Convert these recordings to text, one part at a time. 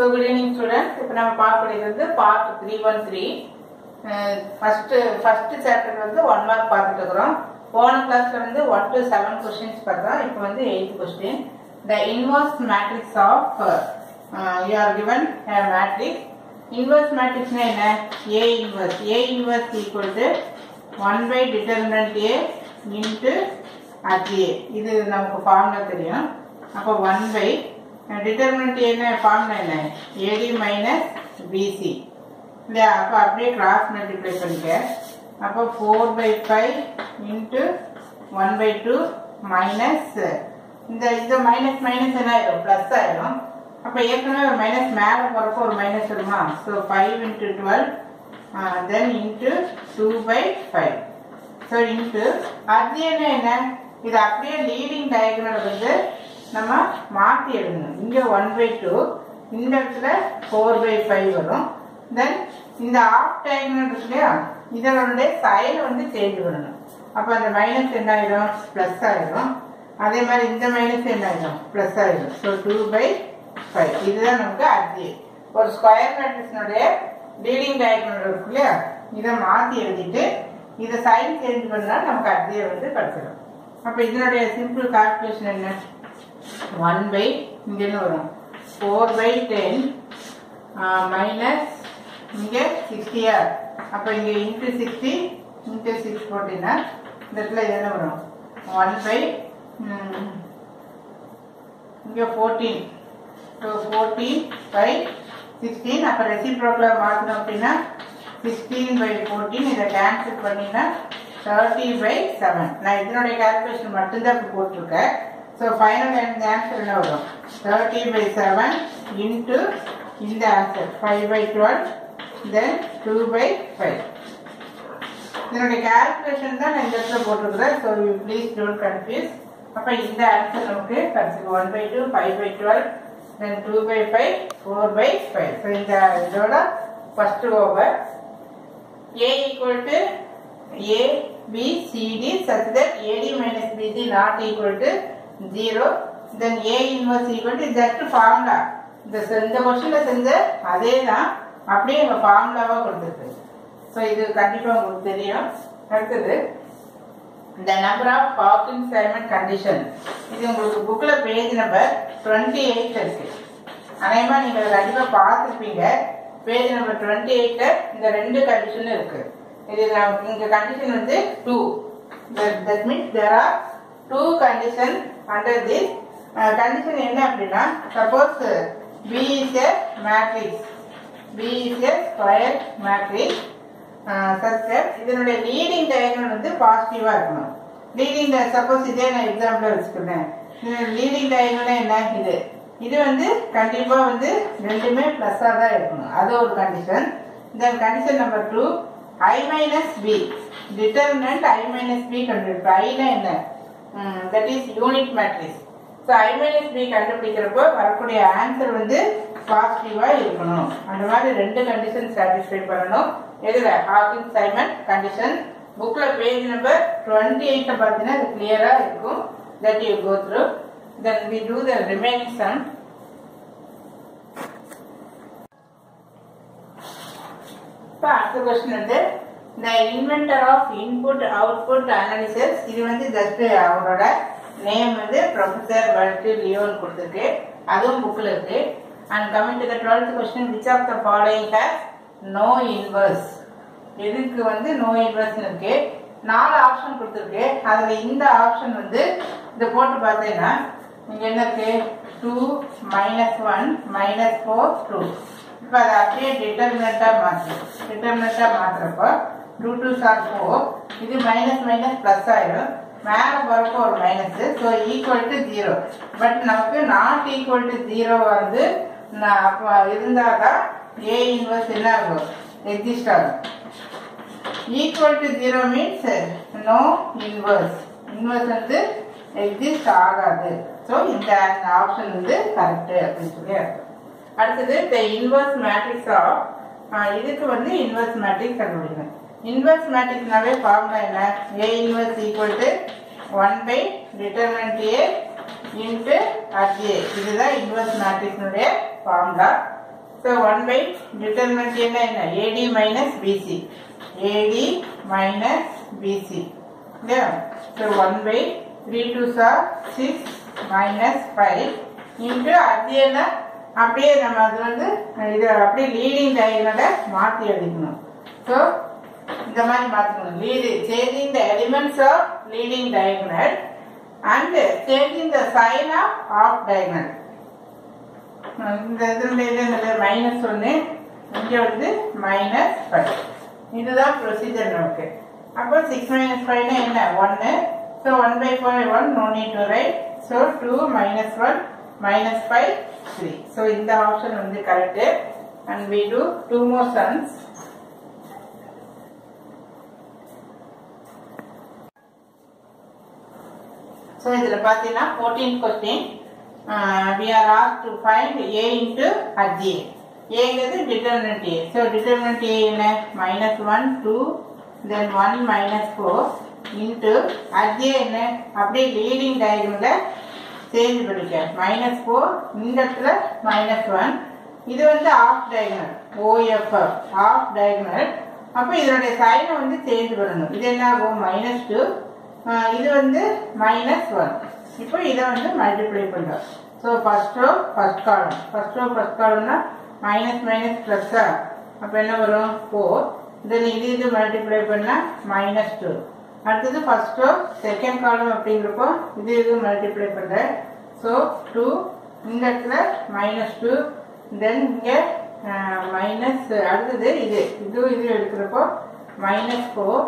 So good evening students இப்போ நம்ம பார்க்கக்கூடியது வந்து part three one three first first chapter வந்து ஒன் மார்க் பார்த்துட்டு இருக்கிறோம். போன கிளாஸில் வந்து ஒன் டு செவன் கொஸ்டின்ஸ் பார்த்தோம் இப்போ வந்து eighth question the inverse matrix of you are given matrix inverse மேட்ரிக்ஸ்னா என்ன? A inverse A inverse equal to one by determinant A into A இது நமக்கு ஃபார்முலா தெரியும். அப்போ ஒன் பை டிட்டர்மினன்ட் என்ன? Formula என்ன ஏடி மைனஸ் பிசி இல்லையா அப்போ அப்படியே கிராஸ் மல்டிப்ளை பண்ணிக்க. அப்போ four by five into one by two minus இந்த இது மைனஸ் மைனஸ் என்ன ஆயிடும் ப்ளஸ் ஆயிடும் அப்போ ஏற்கனவே ஒரு மைனஸ் மேலே போகிறப்போ ஒரு மைனஸ் வருமா? So five into twelve then into two by five so into அது என்ன? என்ன இது அப்படியே லீடிங் டயக்னல் வந்து நம்ம மாற்றி எழுதணும். இங்கே ஒன் பை டூ இந்த இடத்துல ஃபோர் பை ஃபைவ் வரும். தென் இந்த ஆஃப் டயக்னல் இருக்கு இல்லையா? இதனுடைய சைடு வந்து சேஞ்ச் பண்ணணும். அப்போ அந்த மைனஸ் என்ன ஆயிடும் ப்ளஸ் ஆயிடும் அதே மாதிரி இந்த மைனஸ் என்ன ஆயிடும் ப்ளஸ் ஆயிடும் ஸோ டூ பை ஃபைவ் இதுதான் நமக்கு அர்ஜி ஒரு ஸ்கொயர் மேட்ரிக்ஸ்னுடைய டீலிங் டயக்னல் இருக்கு இல்லையா? இதை மாற்றி எழுதிட்டு இதை சைன் சேஞ்ச் பண்ணால் நமக்கு அர்ஜியை வந்து கிடச்சிடும் அப்போ இதனுடைய சிம்பிள் கால்குலேஷன் என்ன? ஒன் பை இங்கேன்னு வரும்? ஃபோர் பை டென் மைனஸ் இங்கே ஆர் அப்போ இங்கே இன்ட்டு சிக்ஸ்டி இன்ட்டு சிக்ஸ் போட்டிங்கன்னா இந்த இடத்துல இது என்ன வரும்? ஒன் பை இங்கே fourteen so fourteen by sixteen அப்போ ரெசிப்ரோக்கில் மாற்றணும் அப்படின்னா சிக்ஸ்டீன் பை ஃபோர்டீன் இதை கேன்சல் பண்ணிங்கன்னா தேர்ட்டி பை செவன் நான் இதனுடைய கால்குலேஷன் மட்டும்தான் இப்போ போட்டிருக்கேன். ஸோ ஃபைனல் எனக்கு ஆன்சர் என்ன வரும்? தேர்ட்டி பை செவன் இன்ட்டு இந்த answer five by twelve then two by five இதனுடைய கால்குலேஷன் தான் நான் இந்த இடத்துல போட்டிருக்கிறேன். So you please don't confuse அப்போ இந்த ஆன்சர் நமக்கு கிடச்சிருக்கு one by two five by twelve then two by five four by five so இந்த இதோட first over A equal to A, B, C, D such that AD minus BC not equal to 0 then A inverse equal to just formula. இந்த இந்த கொஸ்டின்ல செஞ்ச அதே தான் அப்படியே நம்ம ஃபார்முலாவாக கொடுத்துருக்கு ஸோ இது கண்டிப்பாக உங்களுக்கு தெரியும். அடுத்தது த நம்பர் ஆஃப் பாக்கிங் சைமன் கண்டிஷன் இது உங்களுக்கு புக்கில் பேஜ் நம்பர் டுவெண்ட்டி எயிட் இருக்கு. அதேமாதிரி நீங்கள் கண்டிப்பாக பார்த்துருப்பீங்க. பேஜ் நம்பர் டுவெண்ட்டி எயிட்டில் இந்த ரெண்டு கண்டிஷன் இருக்குது இது இங்க கண்டிஷன் வந்து two that means there are two condition under this condition என்ன அப்படின்னா suppose B is a matrix B is a square matrix such இதனுடைய லீடிங் டயக்னல் வந்து பாசிட்டிவா இருக்கணும். லீடிங் சப்போஸ் இதே நான் எக்ஸாம்பிள் வச்சுக்கிறேன். லீடிங் டயக்னல் என்ன? இது. இது வந்து கண்டிப்பா வந்து ரெண்டுமே பிளஸ்ஸா தான் இருக்கணும். அது ஒரு condition then condition number two i minus b. Determinant i minus b கண்டுபிடிப்போம் i என்ன? That is unit matrix so i minus b கண்டுபிடிக்கிறப்போ வரக்கூடிய ஆன்சர் வந்து பாசிட்டிவா இருக்கணும். அந்த மாதிரி ரெண்டு கண்டிஷன் சாட்டிஸ்ஃபை பண்ணணும். எதுல? ஹாக்கிங் சைமன் கண்டிஷன் புக்ல பேஜ் நம்பர் டுவெண்ட்டி எயிட்ட பார்த்தீங்கன்னா அது கிளியரா இருக்கும். That you go through then we do the remaining sum இப்போ அடுத்த கொஸ்டின் வந்து the inventor of input output analysis இது வந்து ஜஸ்ட் அவரோட நேம் வந்து ப்ரொஃபசர் வல்ட்டு லியோன் கொடுத்துருக்கு. அதுவும் புக்கில் இருக்கு. And coming to the twelfth question which of the following has no inverse எதுக்கு வந்து நோ இன்வர்ஸ் இருக்கு? நாலு ஆப்ஷன் கொடுத்துருக்கு. அதில் இந்த ஆப்ஷன் வந்து இதை போட்டு பார்த்தீங்கன்னா இங்கே என்ன இருக்கு? Two minus one minus four two இப்போ அதை அப்படியே டிட்டர்மினண்ட்டாக மாற்று டிட்டர்மினண்ட்டாக மாற்றுறப்போ டூ டூ சார் ஃபோர் இது மைனஸ் மைனஸ் ப்ளஸ் ஆயிடும் மேலே போகிறப்போ ஒரு minus so equal to zero but நமக்கு நாட் ஈக்குவல் டு ஜீரோ வந்து அப்போ இருந்தால் தான் ஏ இன்வர்ஸ் என்ன ஆகும்? எக்ஸிஸ்ட் ஆகும். Equal to zero means no inverse inverse வந்து எக்ஸிஸ்ட் ஆகாது. ஸோ இந்த ஆப்ஷன் வந்து கரெக்டு அப்படின்னு சொல்லி அர்த்தம். அடுத்தது த இன்வர்ஸ் மேட்ரிக்ஸ் ஆஃப் இதுக்கு வந்து இன்வர்ஸ் மேட்ரிக்ஸ் கண்டுபிடிக்கணும் இன்வர்ஸ் மேட்ரிக்ஸ்னாவே ஃபார்முலா என்ன? A inverse equal to one by determinant A into adj A இதுதான் inverse மேட்ரிக்ஸ்னுடைய formula so one by determinant ஏன்னா என்ன? AD minus BC AD minus BC இல்லையா so one by three two sir six minus five into அட்ஏன்னா அப்படியே நம்ம அது வந்து இது அப்படியே லீடிங் டயகனலை மாற்றி அடிக்கணும் ஸோ இந்த மாதிரி மாற்றிக்கணும் lead changing the elements of leading diagonal and changing the sign of off diagonal இந்த இதுல மைனஸ் ஒன்று இங்கே வந்து மைனஸ் ஃபைவ் இதுதான் ப்ரொசீஜர் நமக்கு. அப்போ சிக்ஸ் மைனஸ் ஃபைவ்னா என்ன? ஒன்று so one by five one no need to write so two minus one minus five three so இந்த ஆப்ஷன் வந்து correct and we do two more sums so இதில் பார்த்தீங்கன்னா ஃபோர்டீன் கொஸ்டின் வி ஆர் ஆஸ் to find A into ஹஜ்ஏ ஏங்கிறது determinant A. So determinant A என்ன? Minus one two then one minus four into ஹஜ்ஏ என்ன? அப்படியே லீடிங் diagramல சேர்ந்து பண்ணிக்க மைனஸ் ஃபோர் இந்த இடத்துல மைனஸ் ஒன் இது வந்து off diagonal O F F off diagonal அப்போ இதனுடைய சைனை வந்து சேர்ந்து பண்ணணும் இது என்ன ஆகும் மைனஸ் டூ இது வந்து மைனஸ் ஒன் இப்போ இதை வந்து மல்டிப்ளை பண்ணுறோம் so first row first column first row first காலம்னா மைனஸ் மைனஸ் ப்ளஸ்ஸா அப்போ என்ன வரும்? ஃபோர் தென் இது இது மல்டிப்ளை பண்ணால் மைனஸ் டூ அடுத்தது ஃபர்ஸ்ட் ரோ செகண்ட் காலம் அப்படிங்கிறப்போ இது இது மல்டிப்ளை பண்ணுறேன் ஸோ டூ இந்த இடத்துல மைனஸ் டூ தென் இங்கே மைனஸ் அடுத்தது இது. இது இது எடுக்கிறப்போ minus four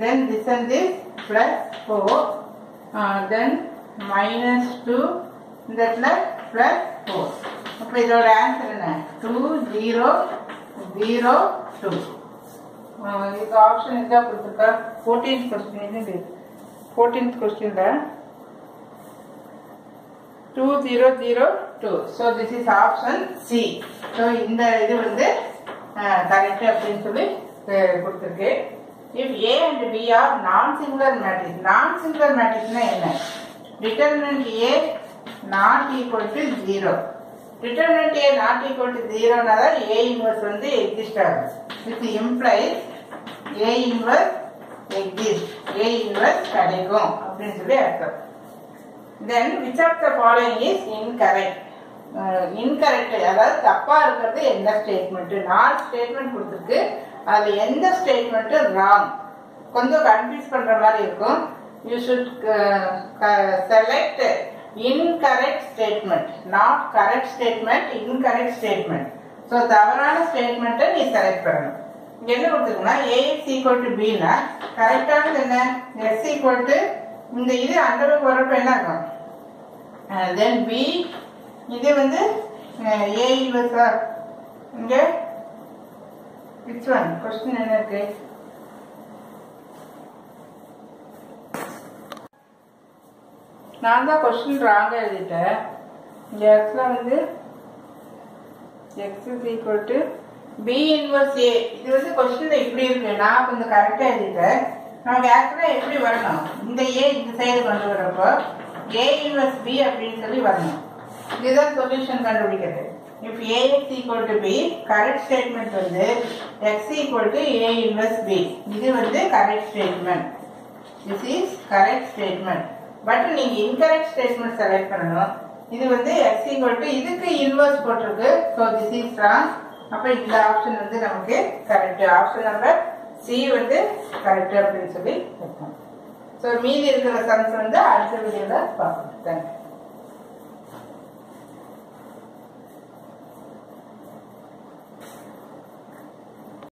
then this and this plus four then minus two இந்த இடத்துல ப்ளஸ் ஃபோர் அப்போ இதோட ஆன்சர் என்ன? டூ ஜீரோ ஜீரோ டூ இதுக்கு ஆப்ஷன் இதாக கொடுத்துருக்கா ஃபோர்டீன்த் கொஸ்டின் இது. ஃபோர்டீன்த் கொஸ்டினில் two zero zero two so this is option C so இந்த இது வந்து கரெக்ட் அப்படின்னு சொல்லி கொடுத்துருக்கு if A and B are non singular matrix non singular மேட்ரிக்ஸ்னா என்ன? Determinant A not equal to zero determinant A not equal to ஜீரோனால தான் A inverse வந்து exist ஆகும். With implies A inverse exist A inverse கிடைக்கும் அப்படின்னு சொல்லி அர்த்தம் then which of the following is incorrect incorrect அதாவது தப்பா இருக்கிறது எந்த ஸ்டேட்மெண்ட் நாலு ஸ்டேட்மெண்ட் கொடுத்துருக்கு. அதில் எந்த ஸ்டேட்மெண்ட் ராங் கொஞ்சம் கன்ஃபியூஸ் பண்ற மாதிரி இருக்கும். You should select incorrect statement not correct statement incorrect statement so தவறான ஸ்டேட்மெண்ட்டை நீ செலக்ட் பண்ணணும். இங்க என்ன கொடுத்துருக்குன்னா ஏஎக்ஸ் ஈக்குவல் டு பின்னா கரெக்டானது என்ன? எஸ் ஈக்குவல் டு இந்த இது அண்டர் போடுறப்ப என்ன ஆகும்? தென் பி இது வந்து ஏ சார் இங்க விச் ஒன் கொஸ்டின் என்ன இருக்கு? நான் தான் கொஸ்டின் ராங்காக எழுதிட்டேன். இங்கே ஆக்சுவலாக வந்து X is equal to B inverse A இது வந்து கொஸ்டின்ல இப்படி இருக்கு. நான் கொஞ்சம் கரெக்டாக எழுதிட்டேன். நமக்கு ஆக்சுவலாக எப்படி வரணும்? இந்த ஏ இந்த சைடு கொண்டு வரப்போ ஏ இன்வர்ஸ் பி அப்படின்னு சொல்லி வரணும். இதுதான் சொல்யூஷன் கண்டுபிடிக்கிறது. If AX equal to B correct statement வந்து X equal to A inverse B இது வந்து correct statement this is correct statement but நீங்க இன்கரெக்ட் ஸ்டேட்மெண்ட் செலக்ட் பண்ணணும். இது வந்து எக்ஸ் ஈக்குவல் டு இதுக்கு இன்வர்ஸ் போட்டிருக்கு. ஸோ திஸ் இஸ் ராங் அப்ப இந்த ஆப்ஷன் வந்து நமக்கு கரெக்ட் ஆப்ஷன் நம்பர் சி வந்து கரெக்ட் அப்படின்னு சொல்லி ஸோ மீதி இருக்கிற சம்ஸ் வந்து அடுத்த வீடியோவில் பார்க்கணும் தேங்க்யூ